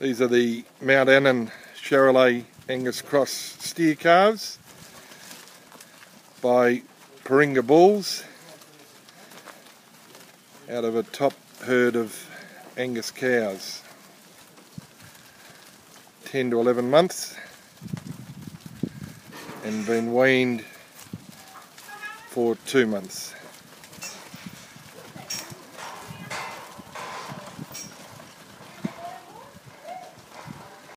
These are the Mount Annan Charolais Angus Cross steer calves by Paringa Bulls out of a top herd of Angus cows. 10 to 11 months and been weaned for two months.